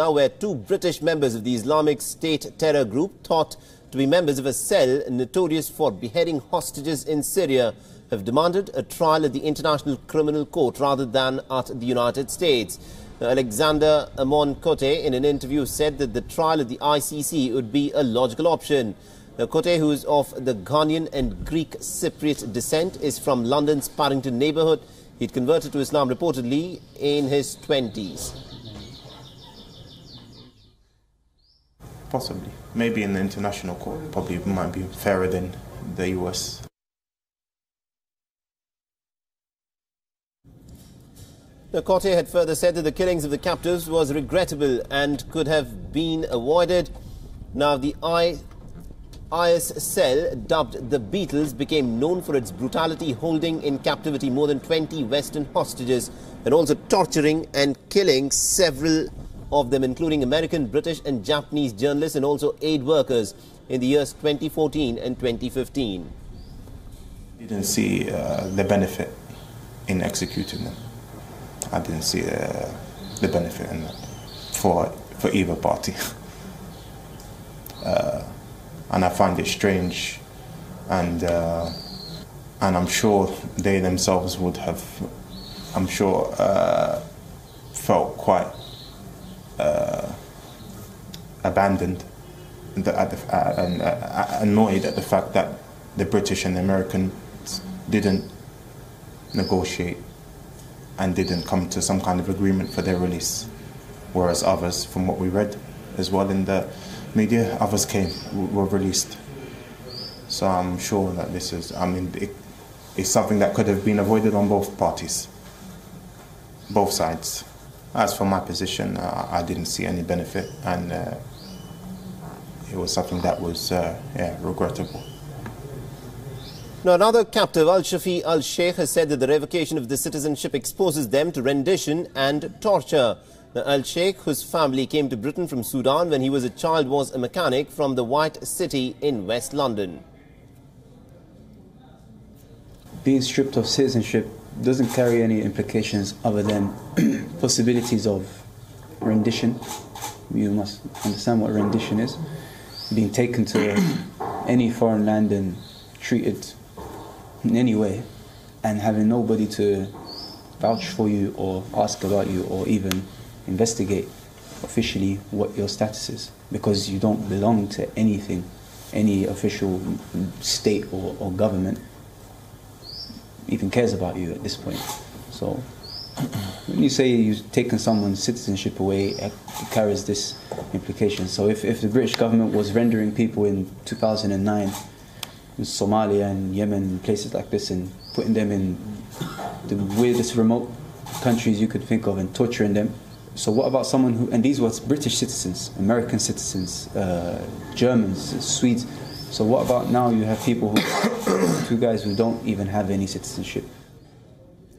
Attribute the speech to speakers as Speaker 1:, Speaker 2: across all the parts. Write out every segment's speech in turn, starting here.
Speaker 1: now where two British members of the Islamic State terror group, thought to be members of a cell notorious for beheading hostages in Syria, have demanded a trial at the International Criminal Court rather than at the United States. Alexander Amon Kotey, in an interview, said that the trial at the ICC would be a logical option. Uh, Kotey, who is of the Ghanaian and Greek Cypriot descent, is from London's Paddington neighbourhood. He'd converted to Islam reportedly in his 20s.
Speaker 2: Possibly. Maybe in the international court, probably might be fairer than the US.
Speaker 1: Kotey had further said that the killings of the captives was regrettable and could have been avoided. Now, the I, IS cell, dubbed the Beatles, became known for its brutality, holding in captivity more than 20 Western hostages and also torturing and killing several of them, including American, British, and Japanese journalists and also aid workers in the years 2014 and 2015.
Speaker 2: I Didn't see uh, the benefit in executing them. I didn't see uh, the benefit in that for for either party. uh, and I find it strange, and uh, and I'm sure they themselves would have, I'm sure, uh, felt quite abandoned and, the, and uh, annoyed at the fact that the British and the Americans didn't negotiate and didn't come to some kind of agreement for their release. Whereas others, from what we read as well in the media, others came, were released. So I'm sure that this is, I mean, it, it's something that could have been avoided on both parties, both sides. As for my position, uh, I didn't see any benefit, and uh, it was something that was, uh, yeah, regrettable.
Speaker 1: Now, another captive, El Shafee Elsheikh, has said that the revocation of the citizenship exposes them to rendition and torture. Elsheikh, whose family came to Britain from Sudan when he was a child, was a mechanic from the White City in West London.
Speaker 3: Being stripped of citizenship doesn't carry any implications other than possibilities of rendition. You must understand what rendition is. Being taken to any foreign land and treated in any way and having nobody to vouch for you or ask about you or even investigate officially what your status is because you don't belong to anything, any official state or, or government even cares about you at this point. So when you say you've taken someone's citizenship away, it carries this implication. So if, if the British government was rendering people in 2009 in Somalia and Yemen and places like this and putting them in the weirdest remote countries you could think of and torturing them. So what about someone who, and these were British citizens, American citizens, uh, Germans, Swedes. So what about now you have people who, two guys who don't even have any citizenship.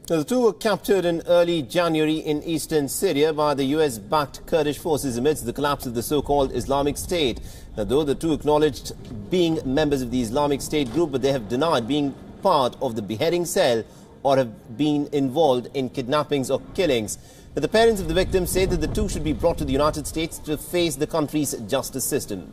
Speaker 1: The two were captured in early January in eastern Syria by the US-backed Kurdish forces amidst the collapse of the so-called Islamic State. Now, though the two acknowledged being members of the Islamic State group, but they have denied being part of the beheading cell or have been involved in kidnappings or killings. Now, the parents of the victims say that the two should be brought to the United States to face the country's justice system.